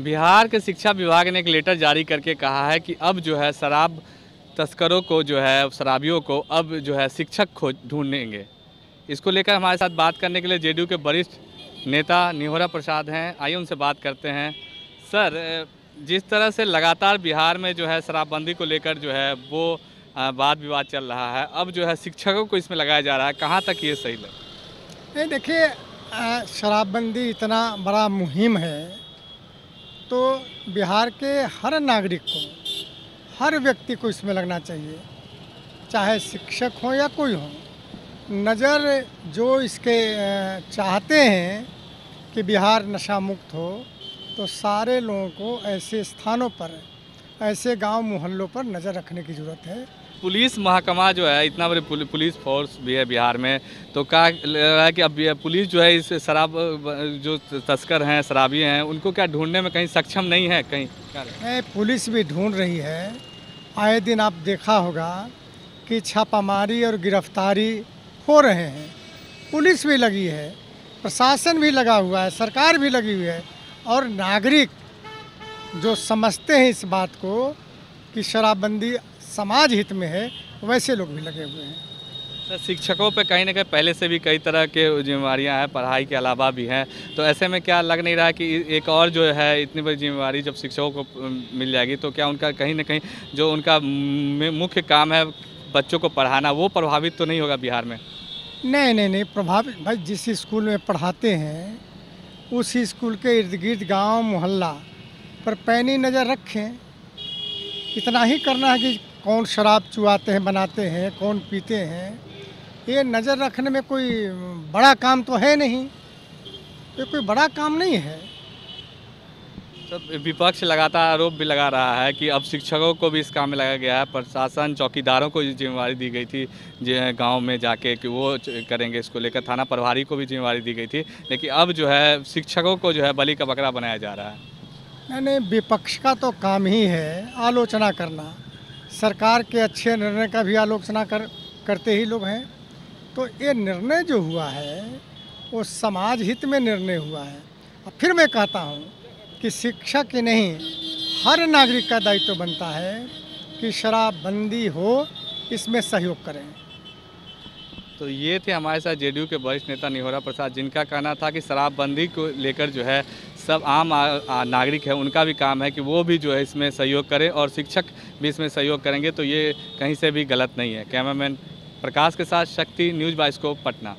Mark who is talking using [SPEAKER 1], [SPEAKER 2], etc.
[SPEAKER 1] बिहार के शिक्षा विभाग ने एक लेटर जारी करके कहा है कि अब जो है शराब तस्करों को जो है, शराबियों को अब जो है शिक्षक खोज ढूंढेंगे। इसको लेकर हमारे साथ बात करने के लिए जेडीयू के वरिष्ठ नेता निहोरा प्रसाद हैं। आइए उनसे बात करते हैं। सर, जिस तरह से लगातार बिहार में जो है शराबबंदी को लेकर जो है वो वाद विवाद चल रहा है, अब जो है शिक्षकों को इसमें लगाया जा रहा है, कहाँ तक ये सही लगे?
[SPEAKER 2] नहीं, देखिए शराबबंदी इतना बड़ा मुहिम है तो बिहार के हर नागरिक को, हर व्यक्ति को इसमें लगना चाहिए। चाहे शिक्षक हो या कोई हो, नज़र जो इसके चाहते हैं कि बिहार नशा मुक्त हो तो सारे लोगों को ऐसे स्थानों पर ऐसे गाँव मोहल्लों पर नज़र रखने की ज़रूरत है।
[SPEAKER 1] पुलिस महकमा जो है इतना बड़े पुलिस फोर्स भी है बिहार में तो क्या रहा है कि अब पुलिस जो है इस शराब जो तस्कर हैं शराबी हैं उनको क्या ढूँढने में कहीं सक्षम नहीं है कहीं?
[SPEAKER 2] क्या पुलिस भी ढूंढ रही है। आए दिन आप देखा होगा कि छापामारी और गिरफ्तारी हो रहे हैं। पुलिस भी लगी है प्रशासन भी लगा हुआ है सरकार भी लगी हुई है और नागरिक जो समझते हैं इस बात को कि शराबबंदी समाज हित में है वैसे लोग भी लगे हुए हैं।
[SPEAKER 1] सर शिक्षकों पे कहीं ना कहीं पहले से भी कई तरह के जिम्मेवारियाँ हैं पढ़ाई के अलावा भी हैं। तो ऐसे में क्या लग नहीं रहा कि एक और जो है इतनी बड़ी जिम्मेवारी जब शिक्षकों को मिल जाएगी तो क्या उनका कहीं ना कहीं जो उनका मुख्य काम है बच्चों को पढ़ाना वो प्रभावित तो नहीं होगा बिहार में?
[SPEAKER 2] नहीं नहीं नहीं प्रभावित भाई जिस स्कूल में पढ़ाते हैं उस स्कूल के इर्द गिर्द गाँव मोहल्ला पर पैनी नज़र रखें। इतना ही करना है कि कौन शराब चुआते हैं, बनाते हैं, कौन पीते हैं। ये नज़र रखने में कोई बड़ा काम तो है नहीं। ये कोई बड़ा काम नहीं है।
[SPEAKER 1] तो विपक्ष लगातार आरोप भी लगा रहा है कि अब शिक्षकों को भी इस काम में लगाया गया है, प्रशासन चौकीदारों को जिम्मेवारी दी गई थी, जो गाँव में जाके कि वो करेंगे इसको लेकर, थाना प्रभारी को भी जिम्मेवारी दी गई थी। लेकिन अब जो है, शिक्षकों को जो है बलि का बकरा बनाया जा रहा है।
[SPEAKER 2] नहीं नहीं विपक्ष का तो काम ही है आलोचना करना। सरकार के अच्छे निर्णय का भी आलोचना कर, करते ही लोग हैं। तो ये निर्णय जो हुआ है, वो समाज हित में निर्णय हुआ है। और फिर मैं कहता हूँ कि शिक्षा की नहीं, हर नागरिक का दायित्व तो बनता है कि शराबबंदी हो, इसमें सहयोग करें।
[SPEAKER 1] तो ये थे हमारे साथ जेडीयू के वरिष्ठ नेता निहोरा प्रसाद, जिनका कहना था कि शराबबंदी को लेकर जो है सब आम नागरिक है, उनका भी काम है कि वो भी जो है इसमें सहयोग करें और शिक्षक भी इसमें सहयोग करेंगे तो ये कहीं से भी गलत नहीं है। कैमरामैन प्रकाश के साथ शक्ति न्यूज़ बाइस्कोप पटना।